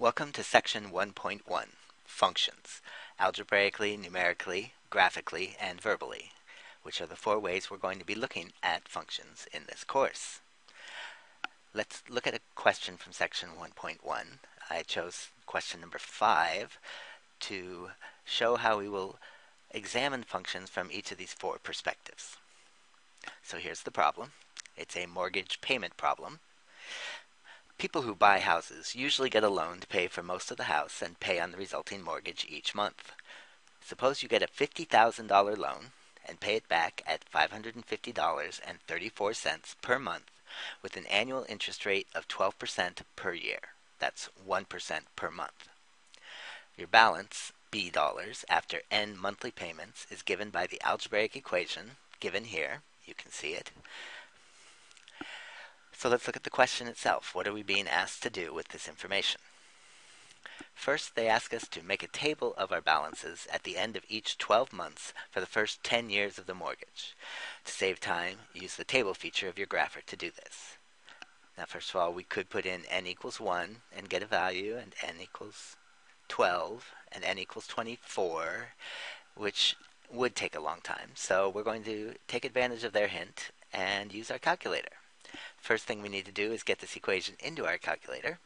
Welcome to section 1.1, Functions, algebraically, numerically, graphically, and verbally, which are the four ways we're going to be looking at functions in this course. Let's look at a question from section 1.1. I chose question number 5 to show how we will examine functions from each of these four perspectives. So here's the problem. It's a mortgage payment problem. People who buy houses usually get a loan to pay for most of the house and pay on the resulting mortgage each month. Suppose you get a $50,000 loan and pay it back at $550.34 per month with an annual interest rate of 12% per year. That's 1% per month. Your balance, B dollars, after n monthly payments is given by the algebraic equation given here. You can see it. So let's look at the question itself. What are we being asked to do with this information? First, they ask us to make a table of our balances at the end of each 12 months for the first 10 years of the mortgage. To save time, use the table feature of your grapher to do this. Now, first of all, we could put in n equals 1 and get a value, and n equals 12, and n equals 24, which would take a long time. So we're going to take advantage of their hint and use our calculator. First thing we need to do is get this equation into our calculator.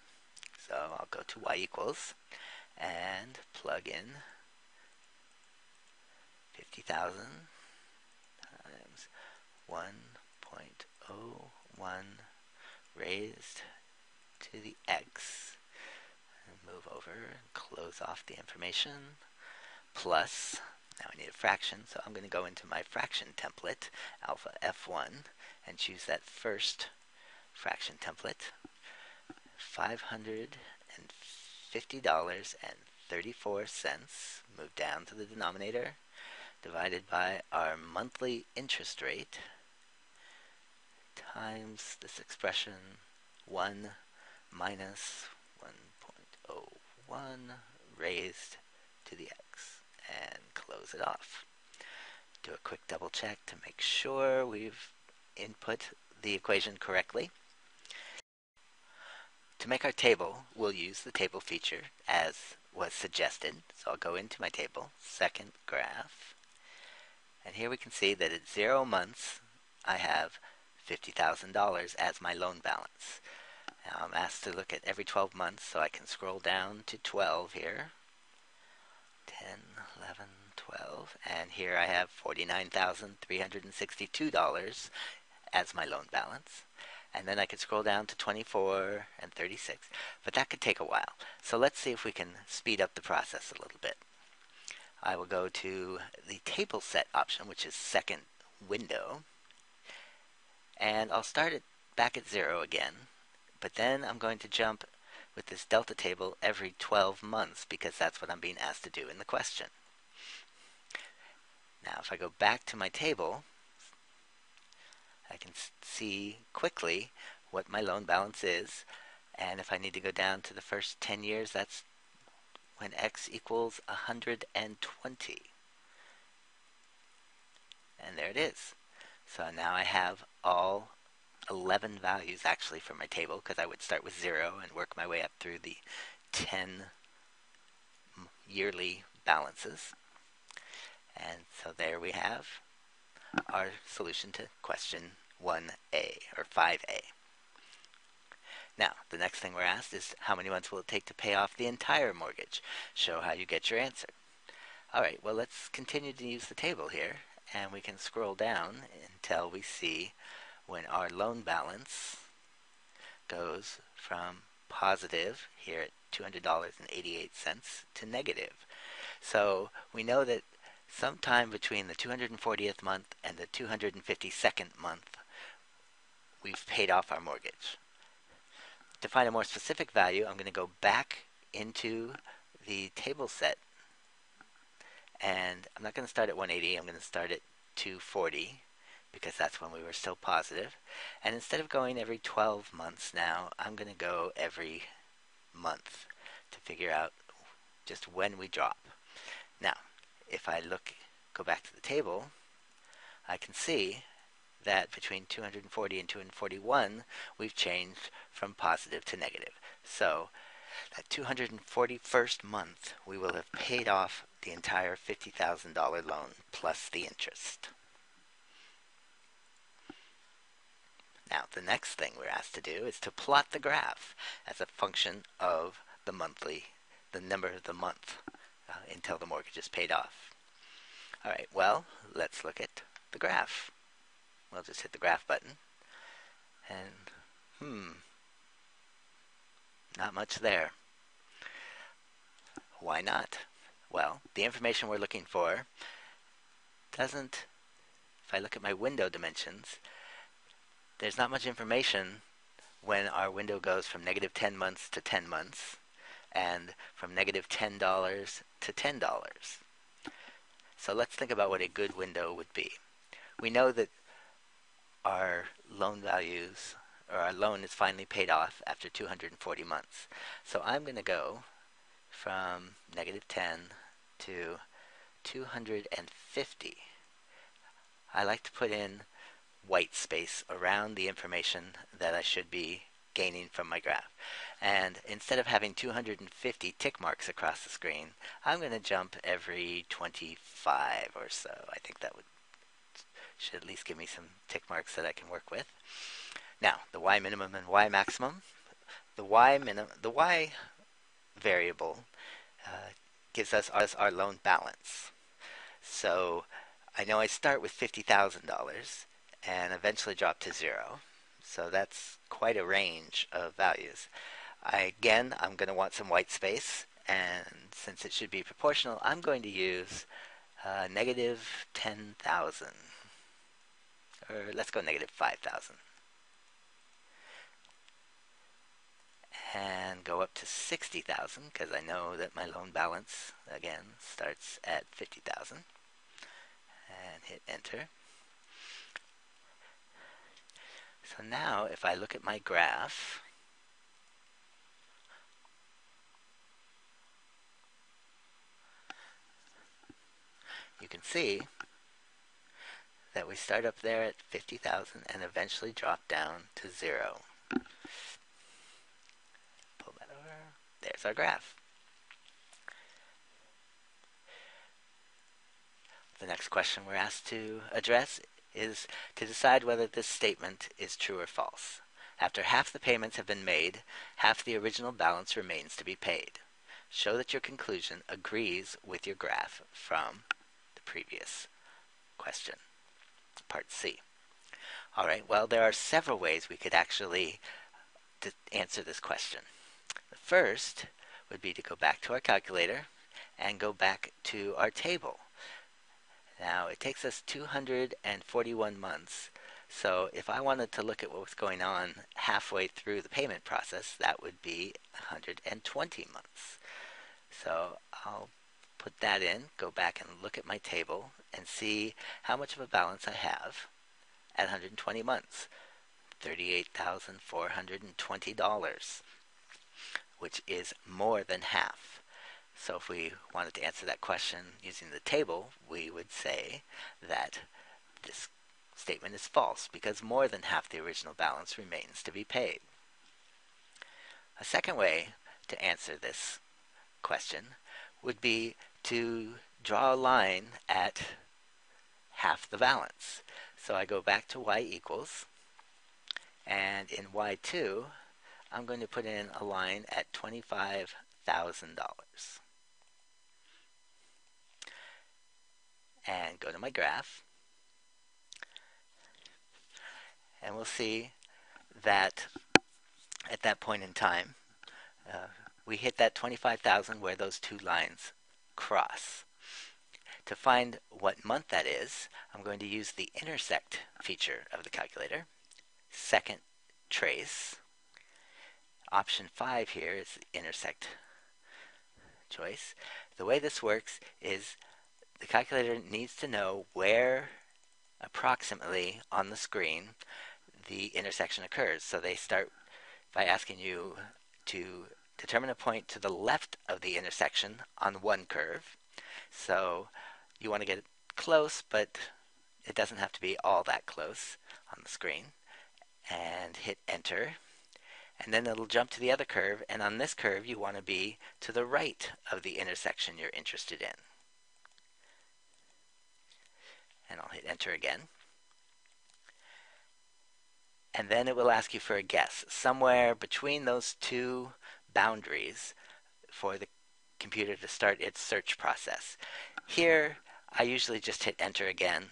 So I'll go to y equals and plug in 50,000 times 1.01 raised to the x. And move over and close off the information. Plus, now I need a fraction, so I'm going to go into my fraction template, alpha F1, and choose that first fraction template, $550.34, move down to the denominator, divided by our monthly interest rate, times this expression 1 minus 1.01 raised to the x, and close it off. Do a quick double check to make sure we've input the equation correctly. To make our table, we'll use the table feature as was suggested. So I'll go into my table, second graph, and here we can see that at zero months, I have $50,000 as my loan balance. Now I'm asked to look at every 12 months, so I can scroll down to 12 here. 10, 11, 12, and here I have $49,362 as my loan balance. And then I could scroll down to 24 and 36, but that could take a while. So let's see if we can speed up the process a little bit. I will go to the table set option, which is second window, and I'll start it back at zero again, but then I'm going to jump with this delta table every 12 months because that's what I'm being asked to do in the question. Now if I go back to my table, I can see quickly what my loan balance is. And if I need to go down to the first 10 years, that's when x equals 120. And there it is. So now I have all 11 values actually for my table because I would start with 0 and work my way up through the 10 yearly balances. And so there we have our solution to question 1a or 5a. Now, the next thing we're asked is how many months will it take to pay off the entire mortgage? Show how you get your answer. All right, well, let's continue to use the table here, and we can scroll down until we see when our loan balance goes from positive here at $200.88 to negative. So we know that sometime between the 240th month and the 252nd month, we've paid off our mortgage. To find a more specific value, I'm going to go back into the table set. And I'm not going to start at 180, I'm going to start at 240 because that's when we were still positive. And instead of going every 12 months now, I'm going to go every month to figure out just when we drop. If I look, go back to the table, I can see that between 240 and 241, we've changed from positive to negative. So that 241st month we will have paid off the entire $50,000 loan plus the interest. Now, the next thing we're asked to do is to plot the graph as a function of the monthly, the number of the month until the mortgage is paid off. All right, well, let's look at the graph. We'll just hit the graph button. And, hmm, not much there. Why not? Well, the information we're looking for doesn't, if I look at my window dimensions, there's not much information when our window goes from negative 10 months to 10 months and from negative $10 to $10. So let's think about what a good window would be. We know that our loan values or our loan is finally paid off after 240 months. So I'm going to go from negative 10 to 250. I like to put in white space around the information that I should be gaining from my graph. And instead of having 250 tick marks across the screen, I'm going to jump every 25 or so. I think that would should at least give me some tick marks that I can work with. Now, the y minimum and y maximum. The y minimum, the y variable uh, gives us our, our loan balance. So I know I start with $50,000 and eventually drop to zero. So that's quite a range of values. I, again, I'm going to want some white space, and since it should be proportional, I'm going to use uh, negative 10,000. Or let's go negative 5,000. And go up to 60,000 because I know that my loan balance, again, starts at 50,000. And hit enter. So now if I look at my graph, you can see that we start up there at 50,000 and eventually drop down to zero. Pull that over. There's our graph. The next question we're asked to address is to decide whether this statement is true or false. After half the payments have been made, half the original balance remains to be paid. Show that your conclusion agrees with your graph from the previous question. Part C. All right, well, there are several ways we could actually answer this question. The first would be to go back to our calculator and go back to our table. Now, it takes us 241 months. So if I wanted to look at what was going on halfway through the payment process, that would be 120 months. So I'll put that in, go back and look at my table and see how much of a balance I have at 120 months. $38,420, which is more than half. So if we wanted to answer that question using the table, we would say that this statement is false because more than half the original balance remains to be paid. A second way to answer this question would be to draw a line at half the balance. So I go back to y equals, and in y2, I'm going to put in a line at $25,000. and go to my graph. And we'll see that at that point in time, uh, we hit that 25,000 where those two lines cross. To find what month that is, I'm going to use the intersect feature of the calculator. Second trace. Option 5 here is the intersect choice. The way this works is the calculator needs to know where approximately on the screen the intersection occurs. So they start by asking you to determine a point to the left of the intersection on one curve. So you want to get close, but it doesn't have to be all that close on the screen. And hit enter. And then it'll jump to the other curve, and on this curve you want to be to the right of the intersection you're interested in. And I'll hit enter again. And then it will ask you for a guess, somewhere between those two boundaries for the computer to start its search process. Here, I usually just hit enter again,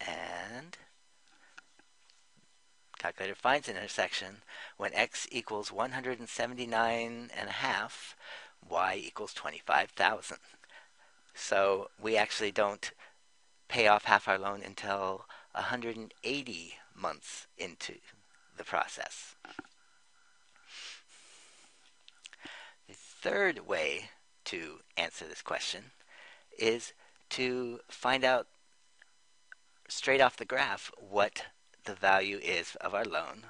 and calculator finds an intersection when x equals 179 and a half, y equals 25,000. So we actually don't pay off half our loan until 180 months into the process. The third way to answer this question is to find out straight off the graph what the value is of our loan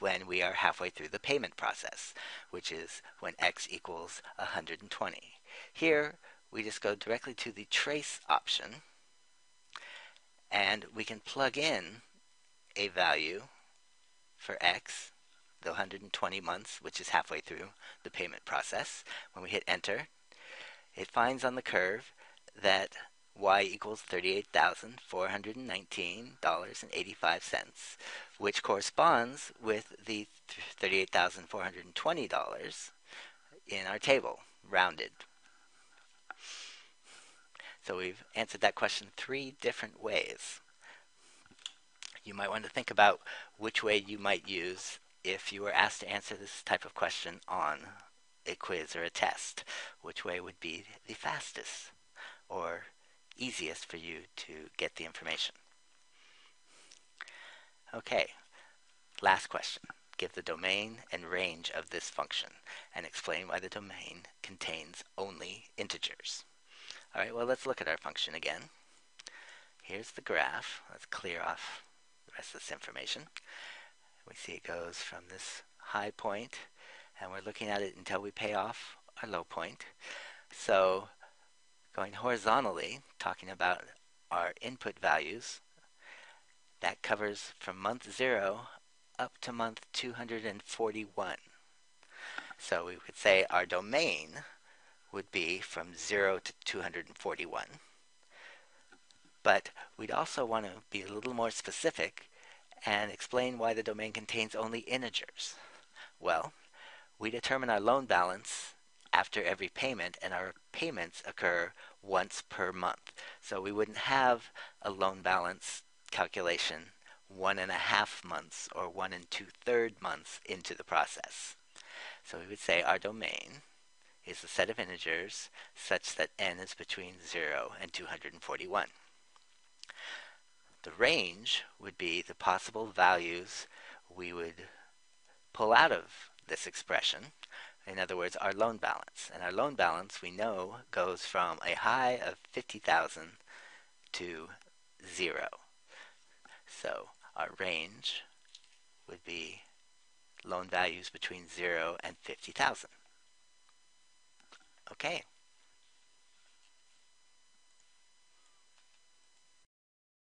when we are halfway through the payment process, which is when x equals 120. Here, we just go directly to the trace option, and we can plug in a value for x, the 120 months, which is halfway through the payment process. When we hit enter, it finds on the curve that y equals $38,419.85, which corresponds with the $38,420 in our table, rounded. So we've answered that question three different ways. You might want to think about which way you might use if you were asked to answer this type of question on a quiz or a test. Which way would be the fastest or easiest for you to get the information? Okay, last question. Give the domain and range of this function and explain why the domain contains only integers. All right, well, let's look at our function again. Here's the graph. Let's clear off the rest of this information. We see it goes from this high point, and we're looking at it until we pay off our low point. So going horizontally, talking about our input values, that covers from month 0 up to month 241. So we could say our domain would be from 0 to 241. But we'd also want to be a little more specific and explain why the domain contains only integers. Well, we determine our loan balance after every payment, and our payments occur once per month. So we wouldn't have a loan balance calculation one and a half months or one and two third months into the process. So we would say our domain is a set of integers such that n is between 0 and 241. The range would be the possible values we would pull out of this expression. In other words, our loan balance. And our loan balance, we know, goes from a high of 50,000 to 0. So our range would be loan values between 0 and 50,000. Okay.